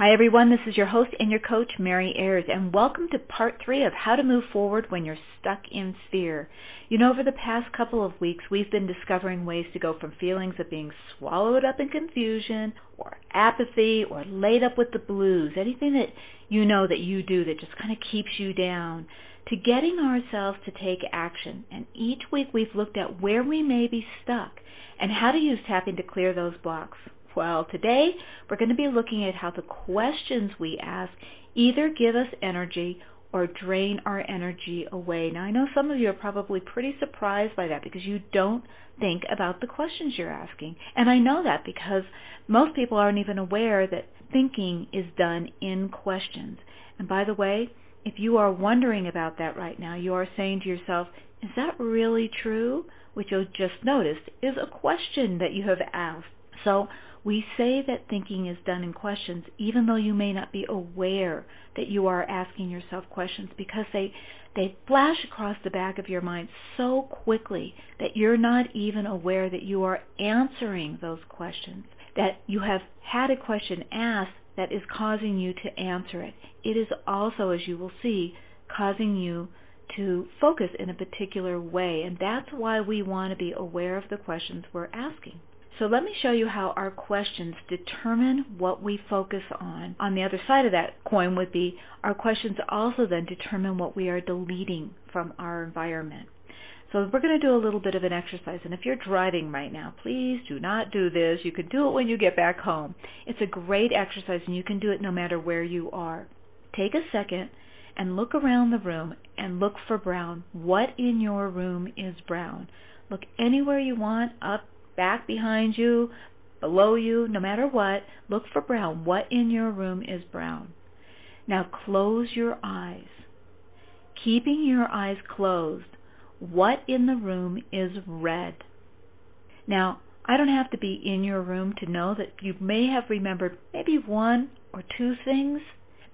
Hi, everyone. This is your host and your coach, Mary Ayers, and welcome to part three of How to Move Forward When You're Stuck in Fear. You know, over the past couple of weeks, we've been discovering ways to go from feelings of being swallowed up in confusion or apathy or laid up with the blues, anything that you know that you do that just kind of keeps you down, to getting ourselves to take action. And each week we've looked at where we may be stuck and how to use tapping to clear those blocks. Well, today we're going to be looking at how the questions we ask either give us energy or drain our energy away. Now, I know some of you are probably pretty surprised by that because you don't think about the questions you're asking. And I know that because most people aren't even aware that thinking is done in questions. And by the way, if you are wondering about that right now, you are saying to yourself, is that really true? Which you'll just notice is a question that you have asked. So we say that thinking is done in questions, even though you may not be aware that you are asking yourself questions, because they they flash across the back of your mind so quickly that you're not even aware that you are answering those questions. That you have had a question asked that is causing you to answer it. It is also, as you will see, causing you to focus in a particular way, and that's why we want to be aware of the questions we're asking. So let me show you how our questions determine what we focus on. On the other side of that coin would be our questions also then determine what we are deleting from our environment. So we're going to do a little bit of an exercise. And if you're driving right now, please do not do this. You can do it when you get back home. It's a great exercise and you can do it no matter where you are. Take a second and look around the room and look for brown. What in your room is brown? Look anywhere you want, up, back behind you, below you, no matter what, look for brown. What in your room is brown? Now close your eyes. Keeping your eyes closed, what in the room is red? Now, I don't have to be in your room to know that you may have remembered maybe one or two things,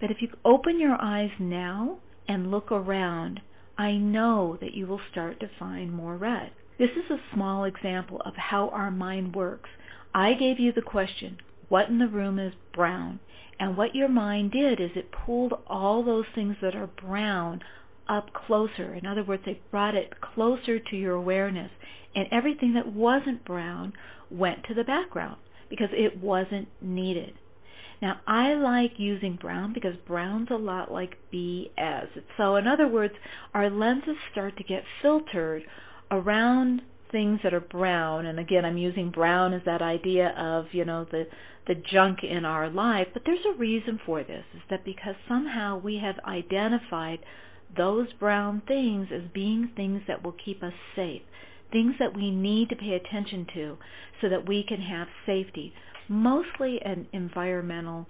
but if you open your eyes now and look around, I know that you will start to find more red. This is a small example of how our mind works. I gave you the question, what in the room is brown? And what your mind did is it pulled all those things that are brown up closer. In other words, it brought it closer to your awareness. And everything that wasn't brown went to the background because it wasn't needed. Now, I like using brown because brown's a lot like BS. So, in other words, our lenses start to get filtered around things that are brown and again I'm using brown as that idea of you know the the junk in our life but there's a reason for this is that because somehow we have identified those brown things as being things that will keep us safe things that we need to pay attention to so that we can have safety mostly an environmental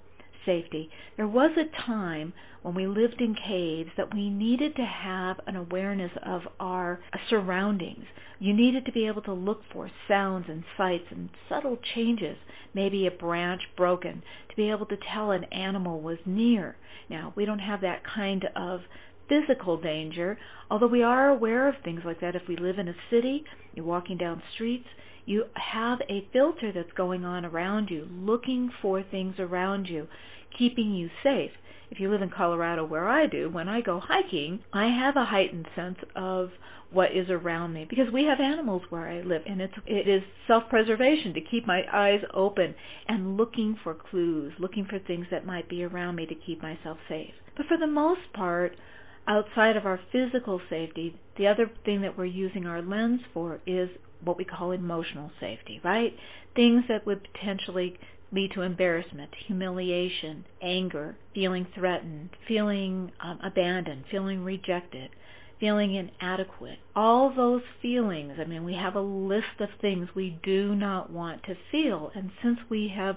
safety. There was a time when we lived in caves that we needed to have an awareness of our surroundings. You needed to be able to look for sounds and sights and subtle changes, maybe a branch broken, to be able to tell an animal was near. Now, we don't have that kind of physical danger, although we are aware of things like that if we live in a city, you're walking down streets, you have a filter that's going on around you, looking for things around you keeping you safe. If you live in Colorado, where I do, when I go hiking, I have a heightened sense of what is around me because we have animals where I live, and it's it is self-preservation to keep my eyes open and looking for clues, looking for things that might be around me to keep myself safe. But for the most part, outside of our physical safety, the other thing that we're using our lens for is what we call emotional safety, right? Things that would potentially lead to embarrassment, humiliation, anger, feeling threatened, feeling um, abandoned, feeling rejected, feeling inadequate. All those feelings, I mean, we have a list of things we do not want to feel. And since we have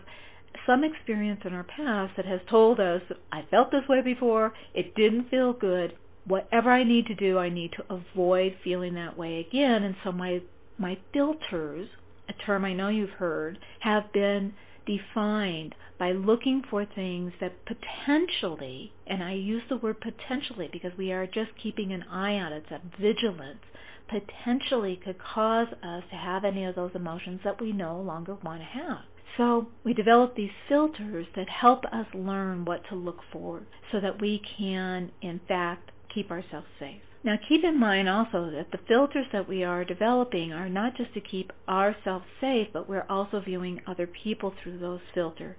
some experience in our past that has told us, I felt this way before, it didn't feel good, whatever I need to do, I need to avoid feeling that way again. And so my my filters, a term I know you've heard, have been defined by looking for things that potentially, and I use the word potentially because we are just keeping an eye on it, it's a vigilance, potentially could cause us to have any of those emotions that we no longer want to have. So we develop these filters that help us learn what to look for so that we can, in fact, keep ourselves safe. Now, keep in mind also that the filters that we are developing are not just to keep ourselves safe, but we're also viewing other people through those filters.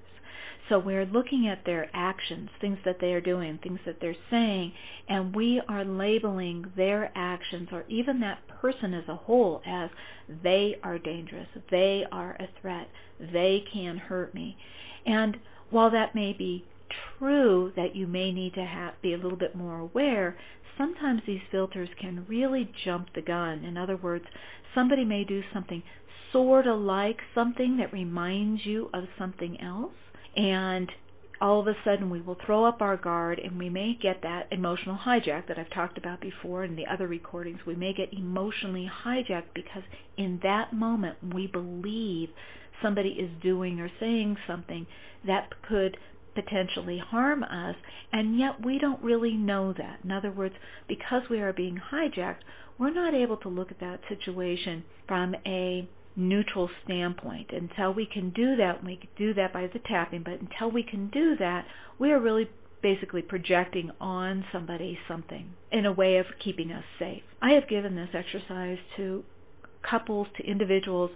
So we're looking at their actions, things that they are doing, things that they're saying, and we are labeling their actions or even that person as a whole as they are dangerous, they are a threat, they can hurt me. And while that may be true that you may need to have, be a little bit more aware, sometimes these filters can really jump the gun. In other words, somebody may do something sort of like something that reminds you of something else, and all of a sudden we will throw up our guard and we may get that emotional hijack that I've talked about before in the other recordings. We may get emotionally hijacked because in that moment we believe somebody is doing or saying something that could potentially harm us, and yet we don't really know that. In other words, because we are being hijacked, we're not able to look at that situation from a neutral standpoint. Until we can do that, we can do that by the tapping, but until we can do that, we are really basically projecting on somebody something in a way of keeping us safe. I have given this exercise to couples, to individuals,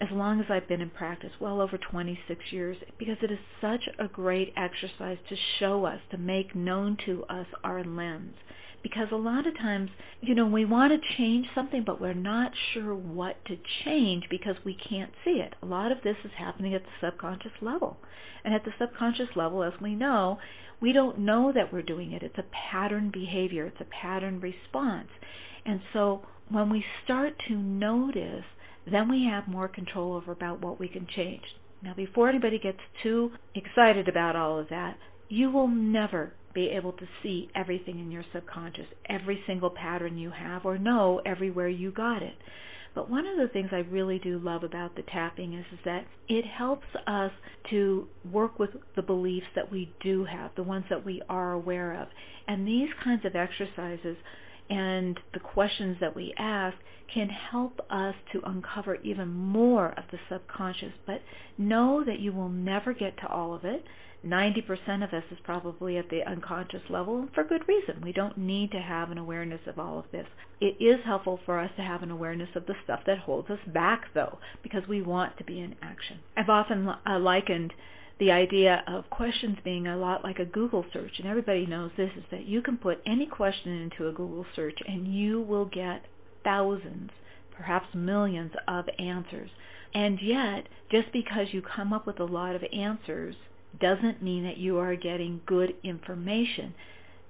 as long as I've been in practice, well over 26 years, because it is such a great exercise to show us, to make known to us our lens because a lot of times, you know, we want to change something, but we're not sure what to change because we can't see it. A lot of this is happening at the subconscious level. And at the subconscious level, as we know, we don't know that we're doing it. It's a pattern behavior, it's a pattern response. And so when we start to notice, then we have more control over about what we can change. Now, before anybody gets too excited about all of that, you will never be able to see everything in your subconscious, every single pattern you have, or know everywhere you got it. But one of the things I really do love about the tapping is, is that it helps us to work with the beliefs that we do have, the ones that we are aware of. And these kinds of exercises and the questions that we ask can help us to uncover even more of the subconscious. But know that you will never get to all of it. 90% of us is probably at the unconscious level, for good reason. We don't need to have an awareness of all of this. It is helpful for us to have an awareness of the stuff that holds us back, though, because we want to be in action. I've often uh, likened the idea of questions being a lot like a Google search, and everybody knows this is that you can put any question into a Google search and you will get thousands, perhaps millions of answers. And yet, just because you come up with a lot of answers doesn't mean that you are getting good information.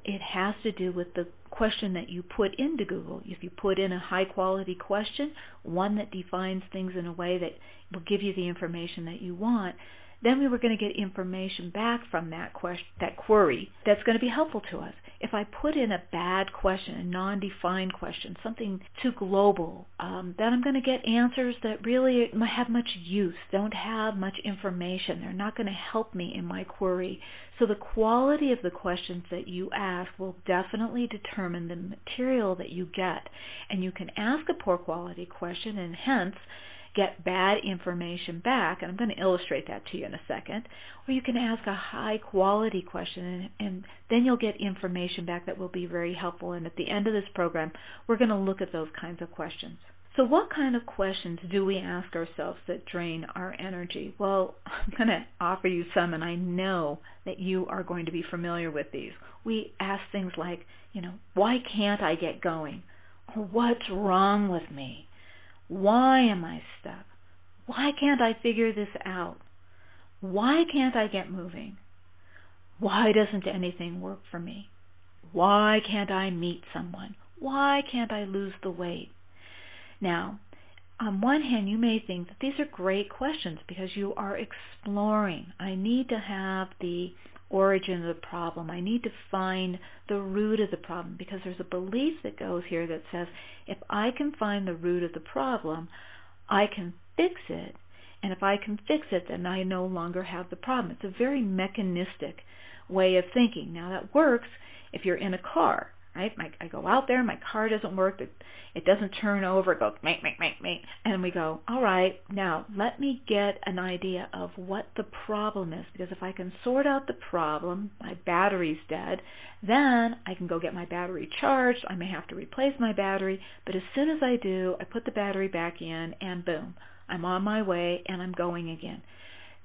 It has to do with the question that you put into Google. If you put in a high quality question, one that defines things in a way that will give you the information that you want, then we were going to get information back from that question, that query that's going to be helpful to us. If I put in a bad question, a non-defined question, something too global, um, then I'm going to get answers that really have much use, don't have much information. They're not going to help me in my query. So the quality of the questions that you ask will definitely determine the material that you get. And you can ask a poor quality question and hence get bad information back, and I'm going to illustrate that to you in a second, or you can ask a high quality question and, and then you'll get information back that will be very helpful. And at the end of this program, we're going to look at those kinds of questions. So, what kind of questions do we ask ourselves that drain our energy? Well, I'm going to offer you some, and I know that you are going to be familiar with these. We ask things like, you know, why can't I get going? Or what's wrong with me? Why am I stuck? Why can't I figure this out? Why can't I get moving? Why doesn't anything work for me? Why can't I meet someone? Why can't I lose the weight? Now, on one hand, you may think that these are great questions because you are exploring. I need to have the origin of the problem. I need to find the root of the problem because there's a belief that goes here that says if I can find the root of the problem, I can fix it. And if I can fix it, then I no longer have the problem. It's a very mechanistic way of thinking. Now, that works if you're in a car. Right? My, I go out there, my car doesn't work, it, it doesn't turn over, it goes make, make, make, make. And we go, all right, now let me get an idea of what the problem is. Because if I can sort out the problem, my battery's dead, then I can go get my battery charged. I may have to replace my battery, but as soon as I do, I put the battery back in, and boom, I'm on my way and I'm going again.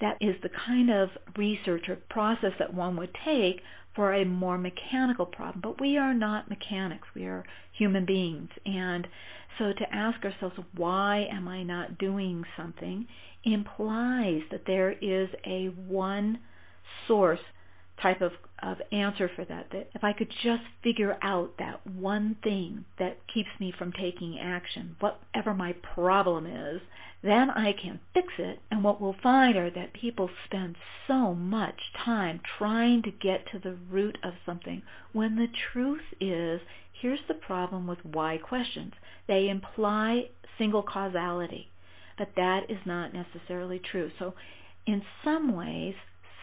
That is the kind of research or process that one would take for a more mechanical problem. But we are not mechanics, we are human beings. And so to ask ourselves, why am I not doing something, implies that there is a one source type of, of answer for that. That if I could just figure out that one thing that keeps me from taking action, whatever my problem is, then I can fix it. And what we'll find are that people spend so much time trying to get to the root of something when the truth is here's the problem with why questions. They imply single causality, but that is not necessarily true. So, in some ways,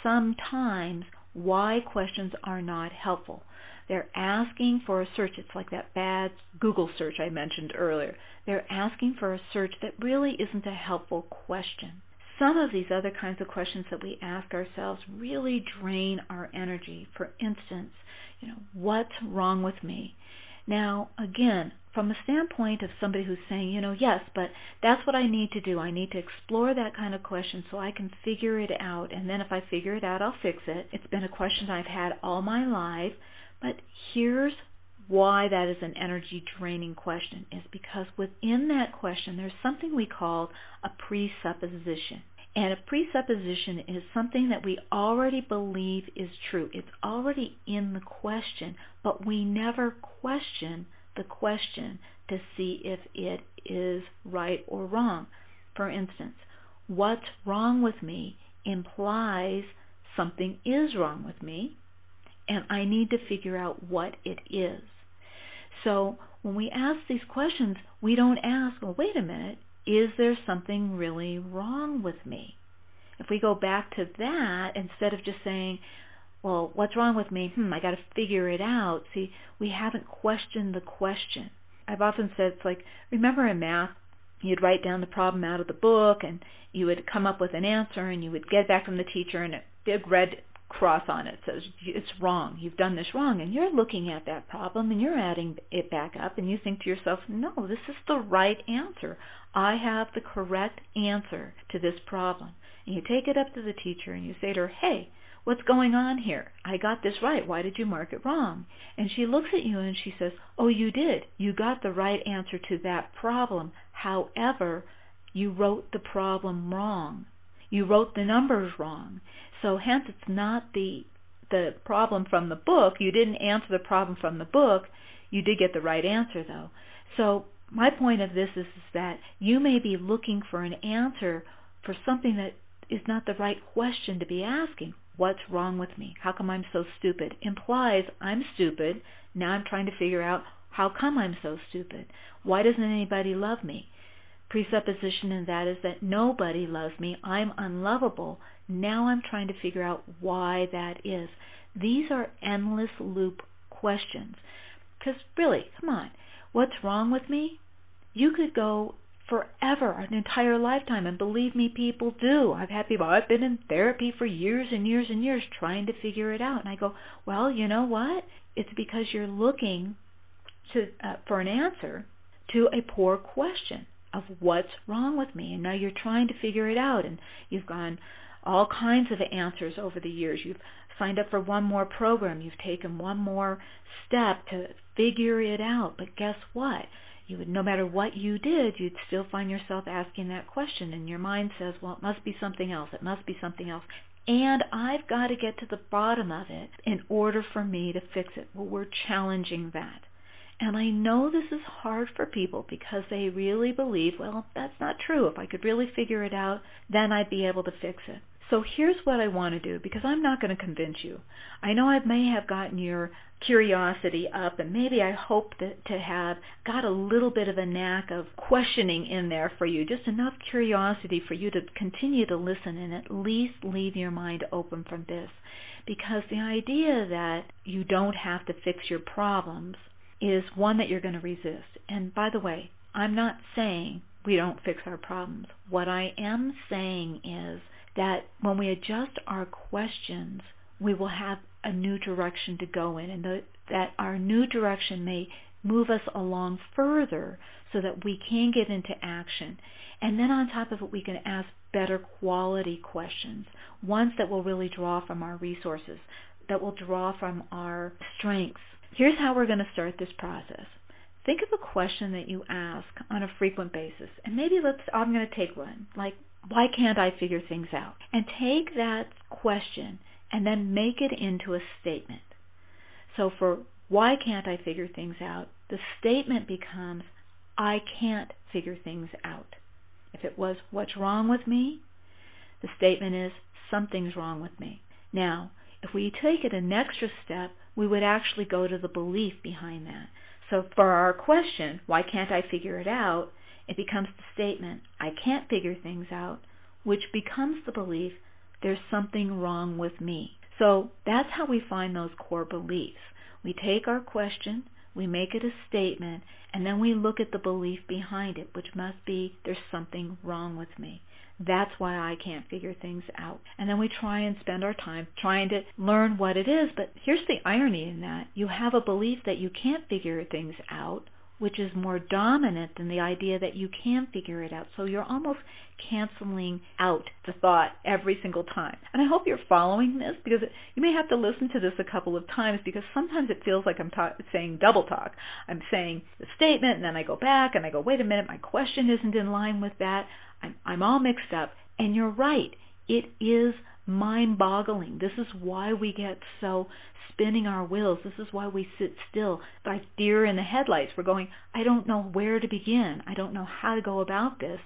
sometimes why questions are not helpful. They're asking for a search. It's like that bad Google search I mentioned earlier. They're asking for a search that really isn't a helpful question. Some of these other kinds of questions that we ask ourselves really drain our energy. For instance, you know, what's wrong with me? Now, again, from a standpoint of somebody who's saying, you know, yes, but that's what I need to do. I need to explore that kind of question so I can figure it out. And then if I figure it out, I'll fix it. It's been a question I've had all my life. But here's why that is an energy draining question is because within that question there's something we call a presupposition. And a presupposition is something that we already believe is true. It's already in the question, but we never question the question to see if it is right or wrong. For instance, what's wrong with me implies something is wrong with me, and I need to figure out what it is. So when we ask these questions, we don't ask, well, wait a minute, is there something really wrong with me? If we go back to that, instead of just saying, well, what's wrong with me? Hmm, I got to figure it out. See, we haven't questioned the question. I've often said it's like, remember in math, you'd write down the problem out of the book and you would come up with an answer and you would get back from the teacher and a big red cross on it says it's wrong you've done this wrong and you're looking at that problem and you're adding it back up and you think to yourself no this is the right answer i have the correct answer to this problem. And you take it up to the teacher and you say to her hey what's going on here? I got this right. Why did you mark it wrong? And she looks at you and she says oh you did. You got the right answer to that problem. However you wrote the problem wrong. You wrote the numbers wrong. So hence it's not the the problem from the book. You didn't answer the problem from the book. You did get the right answer though. So my point of this is, is that you may be looking for an answer for something that is not the right question to be asking. What's wrong with me? How come I'm so stupid? Implies I'm stupid. Now I'm trying to figure out how come I'm so stupid? Why doesn't anybody love me? Presupposition in that is that nobody loves me. I'm unlovable. Now I'm trying to figure out why that is. These are endless loop questions. Because really, come on, what's wrong with me? You could go forever, an entire lifetime, and believe me, people do. I've had people, I've been in therapy for years and years and years trying to figure it out. And I go, well, you know what? It's because you're looking to uh, for an answer to a poor question of what's wrong with me. And now you're trying to figure it out, and you've gone all kinds of answers over the years. You've signed up for one more program, you've taken one more step to figure it out. But guess what? You would, no matter what you did, you'd still find yourself asking that question, and your mind says, "Well, it must be something else. It must be something else." And I've got to get to the bottom of it in order for me to fix it. Well, we're challenging that. And I know this is hard for people because they really believe, well, that's not true. If I could really figure it out, then I'd be able to fix it. So here's what I want to do because I'm not going to convince you. I know I may have gotten your curiosity up and maybe I hope that to have got a little bit of a knack of questioning in there for you, just enough curiosity for you to continue to listen and at least leave your mind open from this. Because the idea that you don't have to fix your problems is one that you're going to resist. And by the way, I'm not saying we don't fix our problems. What I am saying is that when we adjust our questions, we will have a new direction to go in, and the, that our new direction may move us along further so that we can get into action. And then on top of it, we can ask better quality questions, ones that will really draw from our resources, that will draw from our strengths. Here's how we're going to start this process. Think of a question that you ask on a frequent basis, and maybe let's. I'm going to take one like, "Why can't I figure things out?" And take that question and then make it into a statement. So for why can't I figure things out? The statement becomes I can't figure things out. If it was what's wrong with me, the statement is something's wrong with me. Now, if we take it an extra step, we would actually go to the belief behind that. So for our question, why can't I figure it out? It becomes the statement, I can't figure things out, which becomes the belief there's something wrong with me. So that's how we find those core beliefs. We take our question, we make it a statement, and then we look at the belief behind it, which must be there's something wrong with me. That's why I can't figure things out. And then we try and spend our time trying to learn what it is. But here's the irony in that you have a belief that you can't figure things out which is more dominant than the idea that you can figure it out. So you're almost canceling out the thought every single time. And I hope you're following this because you may have to listen to this a couple of times because sometimes it feels like I'm saying double talk. I'm saying the statement and then I go back and I go, wait a minute, my question isn't in line with that. I'm, I'm all mixed up. And you're right. It is mind boggling. This is why we get so spinning our wheels. This is why we sit still, like deer in the headlights. We're going, I don't know where to begin. I don't know how to go about this.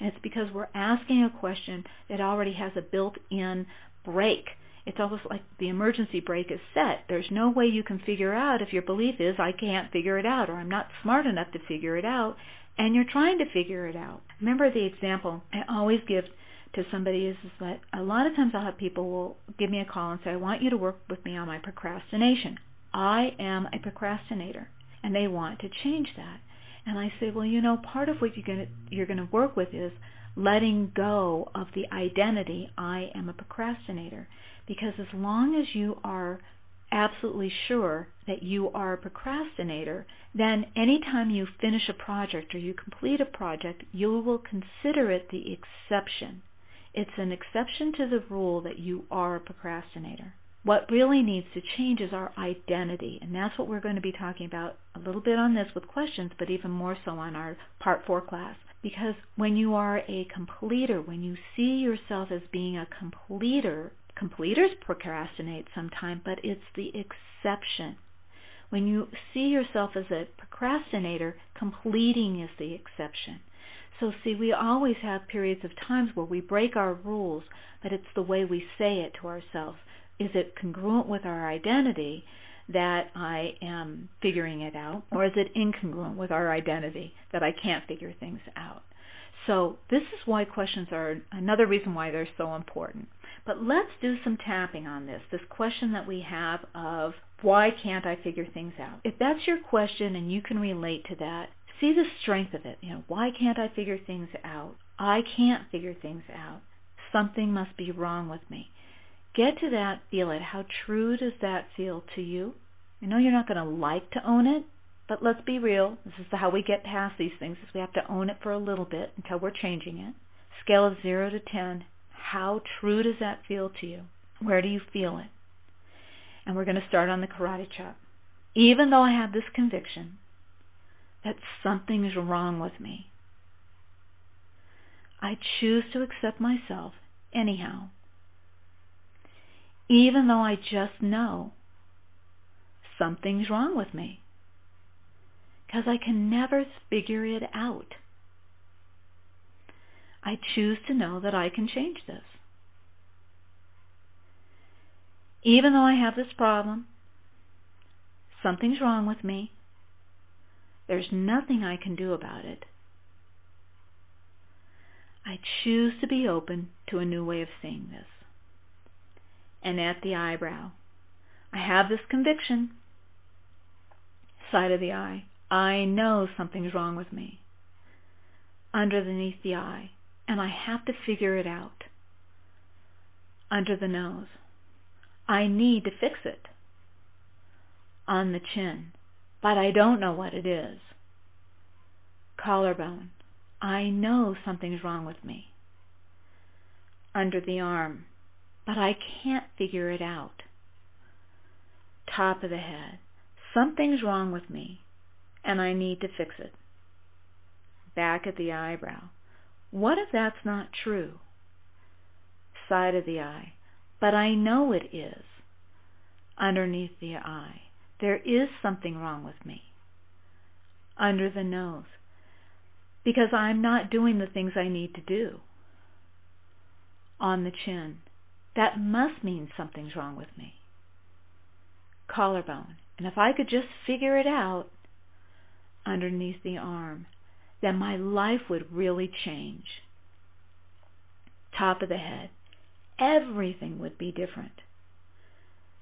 And it's because we're asking a question that already has a built in brake. It's almost like the emergency brake is set. There's no way you can figure out if your belief is, I can't figure it out, or I'm not smart enough to figure it out, and you're trying to figure it out. Remember the example I always give to somebody is, that a lot of times I'll have people will give me a call and say, I want you to work with me on my procrastination. I am a procrastinator, and they want to change that. And I say, well, you know, part of what you're going to you're going to work with is letting go of the identity I am a procrastinator, because as long as you are absolutely sure that you are a procrastinator, then anytime you finish a project or you complete a project, you will consider it the exception it's an exception to the rule that you are a procrastinator. What really needs to change is our identity, and that's what we're going to be talking about a little bit on this with questions, but even more so on our part four class. Because when you are a completer, when you see yourself as being a completer, completers procrastinate sometimes, but it's the exception. When you see yourself as a procrastinator, completing is the exception. So, see, we always have periods of times where we break our rules, but it's the way we say it to ourselves. Is it congruent with our identity that I am figuring it out, or is it incongruent with our identity that I can't figure things out? So, this is why questions are another reason why they're so important. But let's do some tapping on this. This question that we have of why can't I figure things out? If that's your question and you can relate to that, see the strength of it. You know, why can't I figure things out? I can't figure things out. Something must be wrong with me. Get to that, feel it. How true does that feel to you? I know you're not going to like to own it, but let's be real. This is how we get past these things. Is we have to own it for a little bit until we're changing it. Scale of 0 to 10. How true does that feel to you? Where do you feel it? And we're going to start on the karate chop. Even though I have this conviction, that something is wrong with me. I choose to accept myself anyhow, even though I just know something's wrong with me, because I can never figure it out. I choose to know that I can change this. Even though I have this problem, something's wrong with me, there's nothing I can do about it. I choose to be open to a new way of seeing this. And at the eyebrow, I have this conviction. Side of the eye. I know something's wrong with me. Underneath the eye. And I have to figure it out. Under the nose. I need to fix it. On the chin. But I don't know what it is. Collarbone. I know something's wrong with me. Under the arm. But I can't figure it out. Top of the head. Something's wrong with me, and I need to fix it. Back at the eyebrow. What if that's not true? Side of the eye. But I know it is. Underneath the eye. There is something wrong with me. Under the nose. Because I'm not doing the things I need to do. On the chin. That must mean something's wrong with me. Collarbone. And if I could just figure it out underneath the arm, then my life would really change. Top of the head. Everything would be different.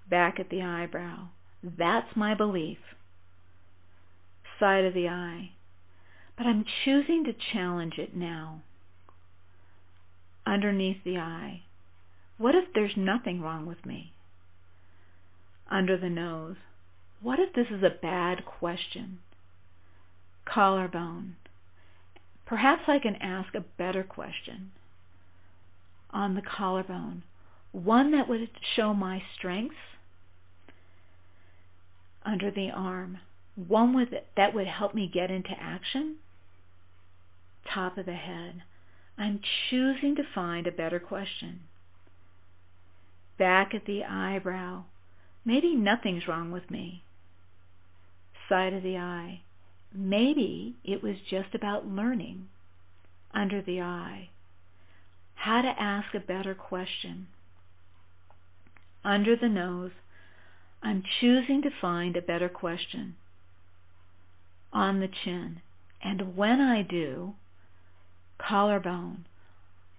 Back at the eyebrow. That's my belief. Side of the eye. But I'm choosing to challenge it now. Underneath the eye. What if there's nothing wrong with me? Under the nose. What if this is a bad question? Collarbone. Perhaps I can ask a better question. On the collarbone. One that would show my strengths. Under the arm. One with that would help me get into action. Top of the head. I'm choosing to find a better question. Back at the eyebrow. Maybe nothing's wrong with me side of the eye. Maybe it was just about learning under the eye how to ask a better question. Under the nose, I'm choosing to find a better question. On the chin, and when I do, collarbone,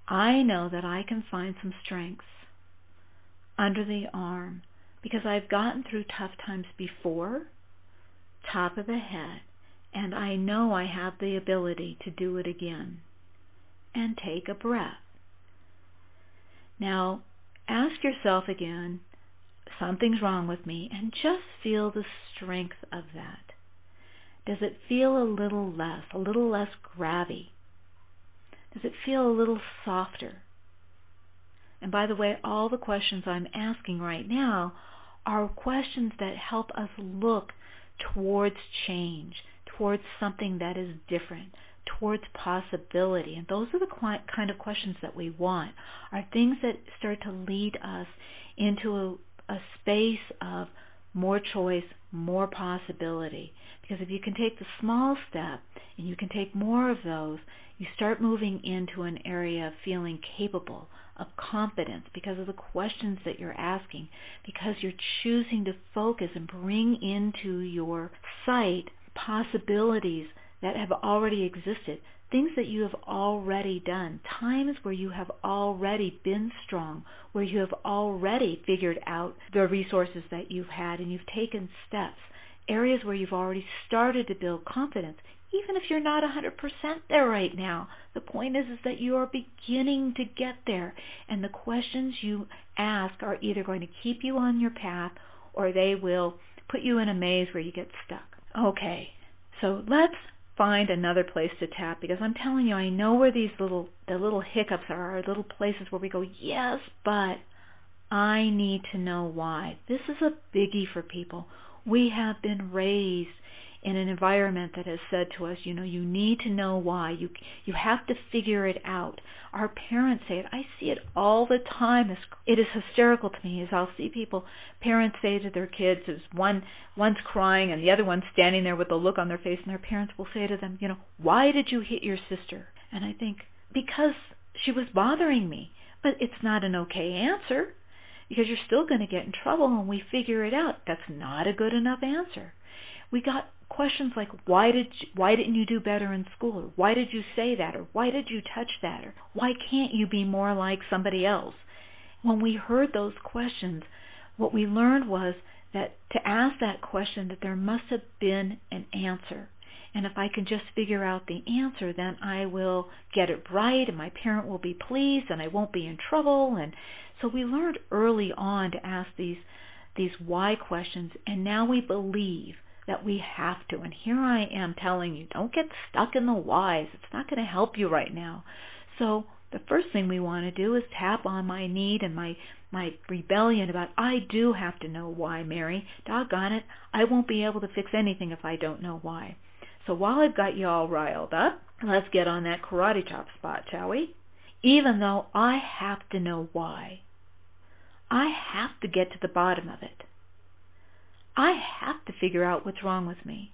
I know that I can find some strengths. Under the arm, because I've gotten through tough times before top of the head, and I know I have the ability to do it again. And take a breath. Now, ask yourself again, something's wrong with me, and just feel the strength of that. Does it feel a little less, a little less grabby? Does it feel a little softer? And by the way, all the questions I'm asking right now are questions that help us look towards change, towards something that is different, towards possibility. And those are the kind of questions that we want, are things that start to lead us into a, space of more choice, more possibility. Because if you can take the small step and you can take more of those, you start moving into an area of feeling capable, of confidence because of the questions that you're asking, because you're choosing to focus and bring into your sight possibilities that have already existed, things that you have already done, times where you have already been strong, where you have already figured out the resources that you've had and you've taken steps, areas where you've already started to build confidence even if you're not 100% there right now. The point is is that you are beginning to get there and the questions you ask are either going to keep you on your path or they will put you in a maze where you get stuck. Okay. So let's find another place to tap because I'm telling you I know where these little the little hiccups are, little places where we go, "Yes, but I need to know why." This is a biggie for people. We have been raised in an environment that has said to us, you know, you need to know why. You you have to figure it out. Our parents say it. I see it all the time. It is hysterical to me as I'll see people parents say to their kids as one one's crying and the other one's standing there with a look on their face and their parents will say to them, you know, why did you hit your sister? And I think because she was bothering me. But it's not an okay answer because you're still going to get in trouble when we figure it out. That's not a good enough answer. We got questions like why did you, why didn't you do better in school or why did you say that or why did you touch that or why can't you be more like somebody else when we heard those questions what we learned was that to ask that question that there must have been an answer. And if I can just figure out the answer, then I will get it right and my parent will be pleased and I won't be in trouble. And so we learned early on to ask these these why questions and now we believe that we have to. And here I am telling you, don't get stuck in the whys. It's not going to help you right now. So the first thing we want to do is tap on my need and my my rebellion about I do have to know why, Mary. Doggone it, I won't be able to fix anything if I don't know why. So while I've got you all riled up, let's get on that karate chop spot, shall we? Even though I have to know why. I have to get to the bottom of it. I have to figure out what's wrong with me.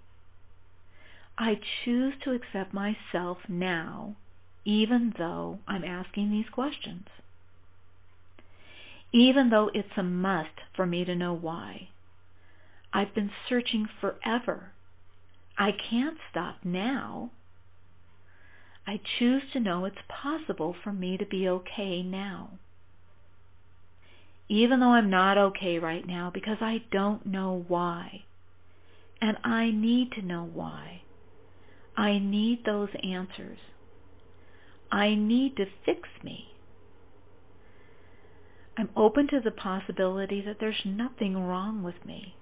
I choose to accept myself now, even though I'm asking these questions. Even though it's a must for me to know why. I've been searching forever. I can't stop now. I choose to know it's possible for me to be okay now even though I'm not okay right now because I don't know why. And I need to know why. I need those answers. I need to fix me. I'm open to the possibility that there's nothing wrong with me.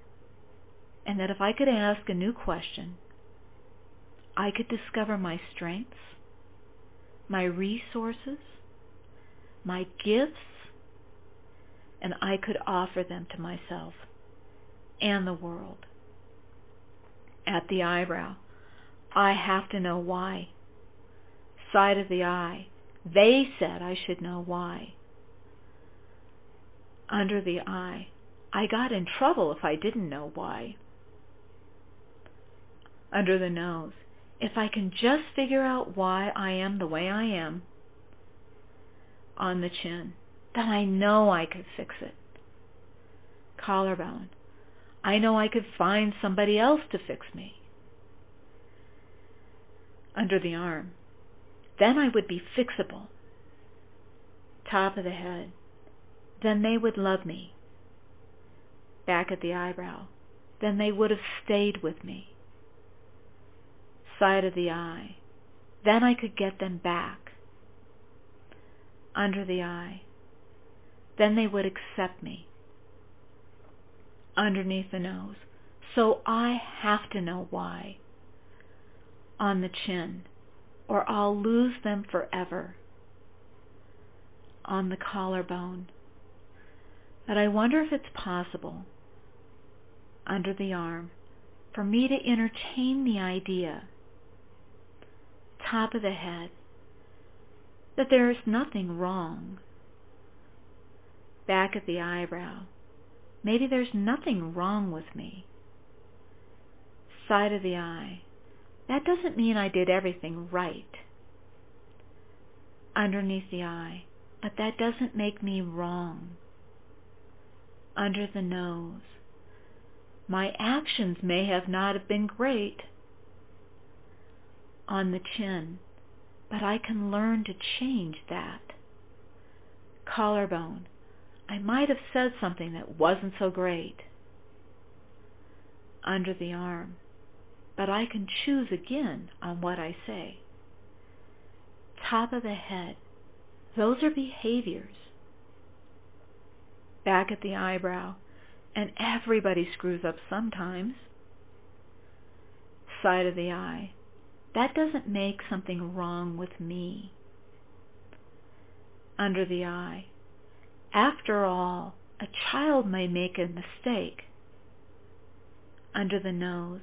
And that if I could ask a new question, I could discover my strengths, my resources, my gifts, and I could offer them to myself and the world. At the eyebrow, I have to know why. Side of the eye, they said I should know why. Under the eye, I got in trouble if I didn't know why. Under the nose, if I can just figure out why I am the way I am. On the chin, then I know I could fix it. Collarbone. I know I could find somebody else to fix me. Under the arm. Then I would be fixable. Top of the head. Then they would love me. Back at the eyebrow. Then they would have stayed with me. Side of the eye. Then I could get them back. Under the eye then they would accept me underneath the nose. So I have to know why on the chin, or I'll lose them forever on the collarbone. But I wonder if it's possible under the arm for me to entertain the idea, top of the head, that there is nothing wrong back at the eyebrow. Maybe there's nothing wrong with me. Side of the eye. That doesn't mean I did everything right. Underneath the eye. But that doesn't make me wrong. Under the nose. My actions may have not have been great. On the chin. But I can learn to change that. Collarbone. I might have said something that wasn't so great under the arm, but I can choose again on what I say. Top of the head, those are behaviors. Back at the eyebrow, and everybody screws up sometimes. Side of the eye, that doesn't make something wrong with me. Under the eye, after all, a child may make a mistake under the nose,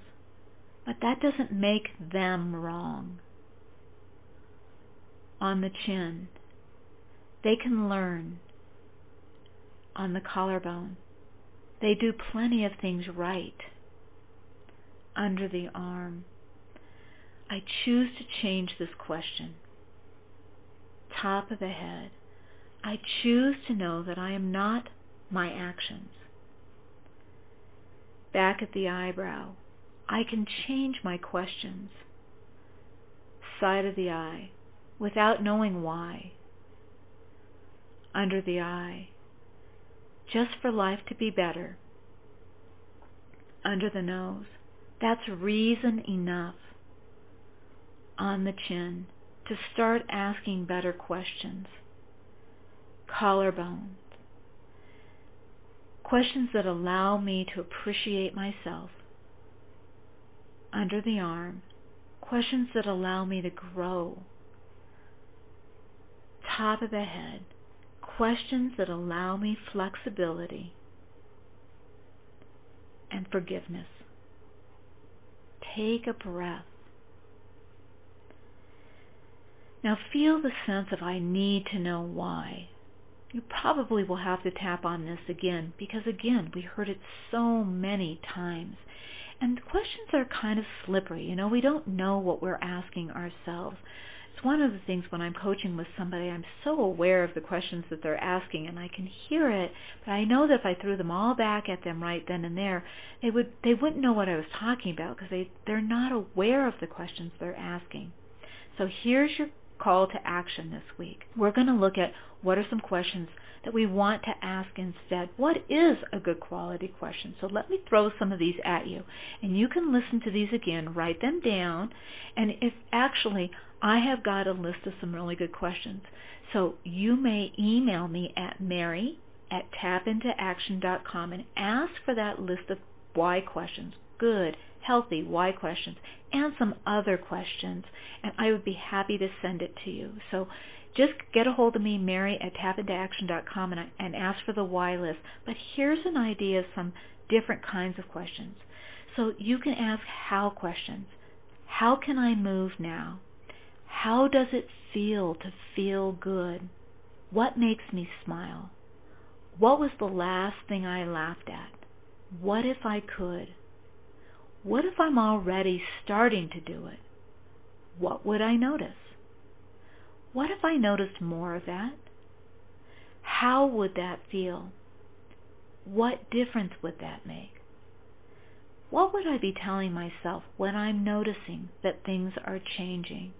but that doesn't make them wrong. On the chin, they can learn. On the collarbone, they do plenty of things right. Under the arm, I choose to change this question. Top of the head, I choose to know that I am not my actions. Back at the eyebrow, I can change my questions. Side of the eye, without knowing why. Under the eye, just for life to be better. Under the nose. That's reason enough on the chin to start asking better questions. Collarbone. Questions that allow me to appreciate myself. Under the arm. Questions that allow me to grow. Top of the head. Questions that allow me flexibility and forgiveness. Take a breath. Now feel the sense of I need to know why. You probably will have to tap on this again because, again, we heard it so many times. And the questions are kind of slippery. You know, we don't know what we're asking ourselves. It's one of the things when I'm coaching with somebody, I'm so aware of the questions that they're asking and I can hear it, but I know that if I threw them all back at them right then and there, they would they wouldn't know what I was talking about because they they're not aware of the questions they're asking. So here's your call to action this week. We're going to look at what are some questions that we want to ask instead. What is a good quality question? So let me throw some of these at you. And you can listen to these again, write them down, and if actually I have got a list of some really good questions. So you may email me at mary at tapintoaction.com and ask for that list of why questions. Good, healthy why questions and some other questions, and I would be happy to send it to you. So just get a hold of me, Mary at tapintoaction.com, and, and ask for the why list. But here's an idea of some different kinds of questions. So you can ask how questions. How can I move now? How does it feel to feel good? What makes me smile? What was the last thing I laughed at? What if I could? What if I'm already starting to do it? What would I notice? What if I noticed more of that? How would that feel? What difference would that make? What would I be telling myself when I'm noticing that things are changing?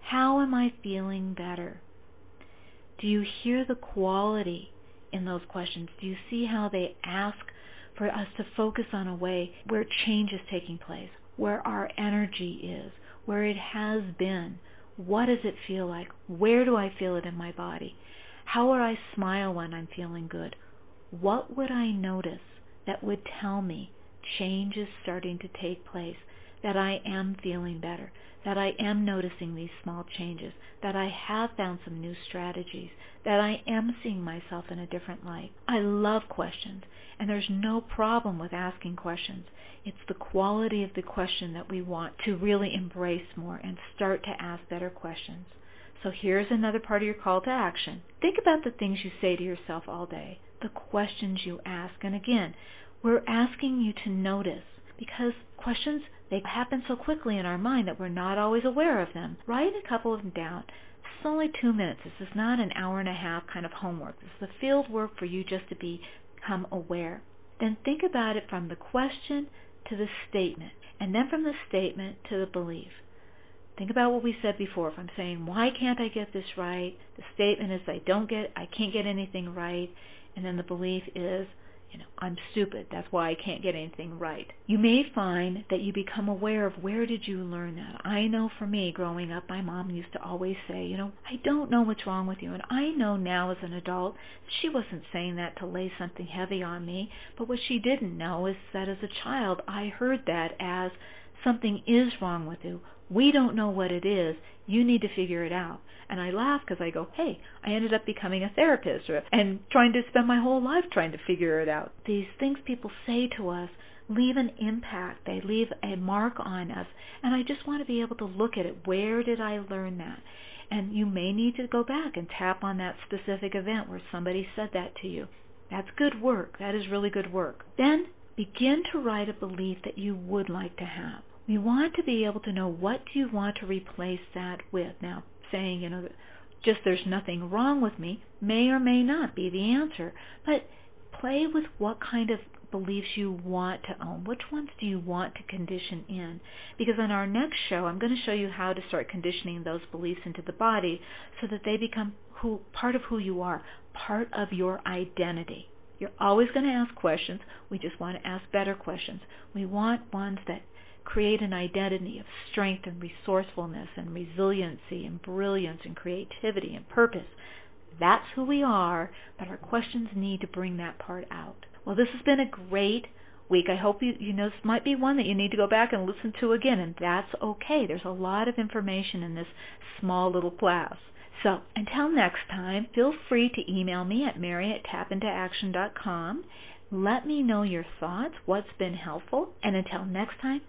How am I feeling better? Do you hear the quality in those questions? Do you see how they ask for us to focus on a way where change is taking place, where our energy is, where it has been. What does it feel like? Where do I feel it in my body? How would I smile when I'm feeling good? What would I notice that would tell me change is starting to take place, that I am feeling better, that I am noticing these small changes, that I have found some new strategies, that I am seeing myself in a different light. I love questions, and there's no problem with asking questions. It's the quality of the question that we want to really embrace more and start to ask better questions. So here's another part of your call to action. Think about the things you say to yourself all day, the questions you ask. And again, we're asking you to notice because questions they happen so quickly in our mind that we're not always aware of them. Write a couple of them down only two minutes. This is not an hour and a half kind of homework. This is the field work for you just to become aware. Then think about it from the question to the statement, and then from the statement to the belief. Think about what we said before. If I'm saying, "Why can't I get this right?" The statement is, "I don't get, I can't get anything right," and then the belief is, you know, I'm stupid. That's why I can't get anything right. You may find that you become aware of where did you learn that. I know for me, growing up, my mom used to always say, you know, I don't know what's wrong with you. And I know now as an adult, she wasn't saying that to lay something heavy on me. But what she didn't know is that as a child, I heard that as something is wrong with you. We don't know what it is. You need to figure it out. And I laugh because I go, hey, I ended up becoming a therapist or, and trying to spend my whole life trying to figure it out. These things people say to us leave an impact. They leave a mark on us. And I just want to be able to look at it. Where did I learn that? And you may need to go back and tap on that specific event where somebody said that to you. That's good work. That is really good work. Then begin to write a belief that you would like to have. We want to be able to know what do you want to replace that with. Now, saying, you know, just there's nothing wrong with me may or may not be the answer. But play with what kind of beliefs you want to own. Which ones do you want to condition in? Because in our next show, I'm going to show you how to start conditioning those beliefs into the body so that they become who part of who you are, part of your identity. You're always going to ask questions. We just want to ask better questions. We want ones that create an identity of strength and resourcefulness and resiliency and brilliance and creativity and purpose. That's who we are, but our questions need to bring that part out. Well, this has been a great week. I hope you you know this might be one that you need to go back and listen to again, and that's okay. There's a lot of information in this small little class. So until next time, feel free to email me at mary at tapintoaction.com. Let me know your thoughts, what's been helpful, and until next time,